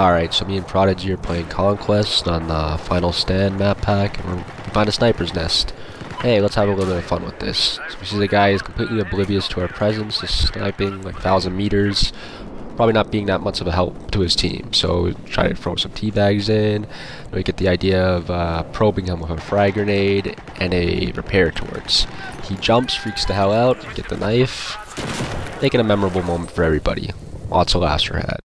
Alright, so me and Prodigy are playing Conquest on the Final Stand map pack, and we find a sniper's nest. Hey, let's have a little bit of fun with this. So we see the guy is completely oblivious to our presence, just sniping like 1,000 meters, probably not being that much of a help to his team. So we try to throw some tea bags in, we get the idea of uh, probing him with a frag grenade and a repair torch. He jumps, freaks the hell out, get the knife, making a memorable moment for everybody. Lots of laughter had.